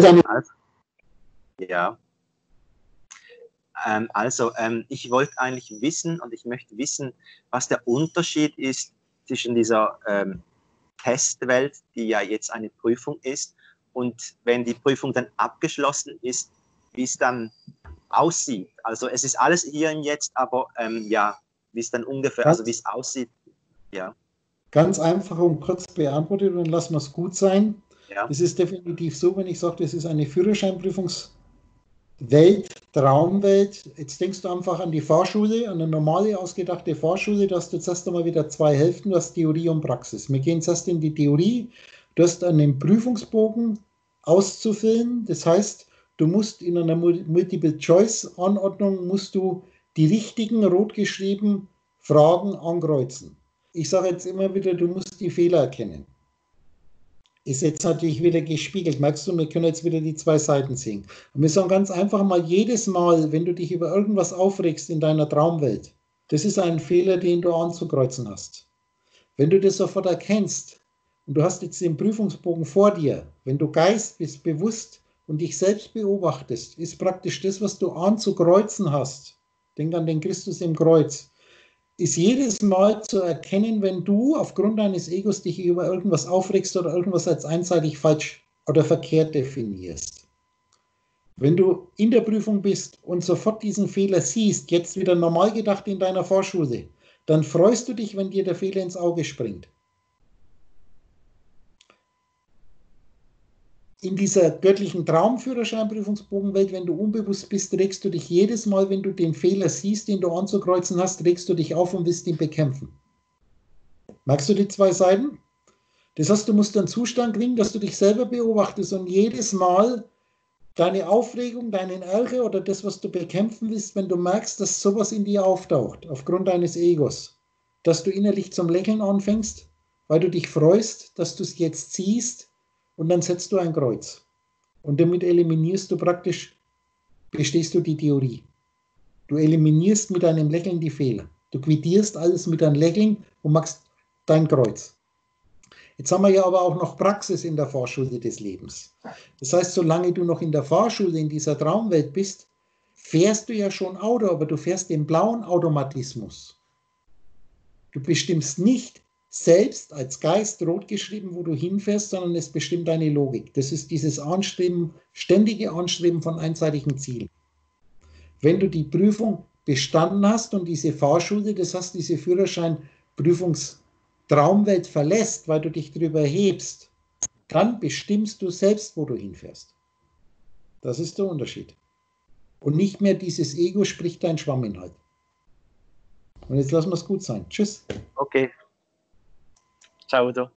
Deine also, ja. Ähm, also, ähm, ich wollte eigentlich wissen und ich möchte wissen, was der Unterschied ist zwischen dieser ähm, Testwelt, die ja jetzt eine Prüfung ist, und wenn die Prüfung dann abgeschlossen ist, wie es dann aussieht. Also es ist alles hier im Jetzt, aber ähm, ja, wie es dann ungefähr, ganz, also wie es aussieht, ja. Ganz einfach und kurz beantwortet und lassen wir es gut sein. Ja. Es ist definitiv so, wenn ich sage, das ist eine Führerscheinprüfungswelt, Traumwelt. Jetzt denkst du einfach an die Fahrschule, an eine normale ausgedachte Fahrschule, dass du zuerst einmal wieder zwei Hälften, du hast Theorie und Praxis. Wir gehen zuerst in die Theorie, du hast einen Prüfungsbogen auszufüllen. Das heißt, du musst in einer Multiple-Choice-Anordnung musst du die richtigen rot geschrieben Fragen ankreuzen. Ich sage jetzt immer wieder, du musst die Fehler erkennen ist jetzt natürlich wieder gespiegelt. Merkst du, wir können jetzt wieder die zwei Seiten sehen. Und wir sagen ganz einfach mal, jedes Mal, wenn du dich über irgendwas aufregst in deiner Traumwelt, das ist ein Fehler, den du anzukreuzen hast. Wenn du das sofort erkennst und du hast jetzt den Prüfungsbogen vor dir, wenn du Geist bist, bewusst und dich selbst beobachtest, ist praktisch das, was du anzukreuzen hast. Denk an den Christus im Kreuz ist jedes Mal zu erkennen, wenn du aufgrund deines Egos dich über irgendwas aufregst oder irgendwas als einseitig falsch oder verkehrt definierst. Wenn du in der Prüfung bist und sofort diesen Fehler siehst, jetzt wieder normal gedacht in deiner Vorschule, dann freust du dich, wenn dir der Fehler ins Auge springt. In dieser göttlichen Traumführerscheinprüfungsbogenwelt, wenn du unbewusst bist, regst du dich jedes Mal, wenn du den Fehler siehst, den du anzukreuzen hast, regst du dich auf und willst ihn bekämpfen. Magst du die zwei Seiten? Das heißt, du musst einen Zustand kriegen, dass du dich selber beobachtest und jedes Mal deine Aufregung, deinen Ärger oder das, was du bekämpfen willst, wenn du merkst, dass sowas in dir auftaucht, aufgrund deines Egos, dass du innerlich zum Lächeln anfängst, weil du dich freust, dass du es jetzt siehst und dann setzt du ein Kreuz. Und damit eliminierst du praktisch, bestehst du die Theorie. Du eliminierst mit einem Lächeln die Fehler. Du quittierst alles mit einem Lächeln und machst dein Kreuz. Jetzt haben wir ja aber auch noch Praxis in der Vorschule des Lebens. Das heißt, solange du noch in der Vorschule, in dieser Traumwelt bist, fährst du ja schon Auto, aber du fährst den blauen Automatismus. Du bestimmst nicht, selbst als Geist rot geschrieben, wo du hinfährst, sondern es bestimmt deine Logik. Das ist dieses Anstreben, ständige Anstreben von einseitigen Zielen. Wenn du die Prüfung bestanden hast und diese Fahrschule, das heißt diese Führerscheinprüfungstraumwelt verlässt, weil du dich darüber hebst, dann bestimmst du selbst, wo du hinfährst. Das ist der Unterschied. Und nicht mehr dieses Ego spricht dein Schwamminhalt. Und jetzt lassen wir es gut sein. Tschüss. Okay. Ciao Saluto.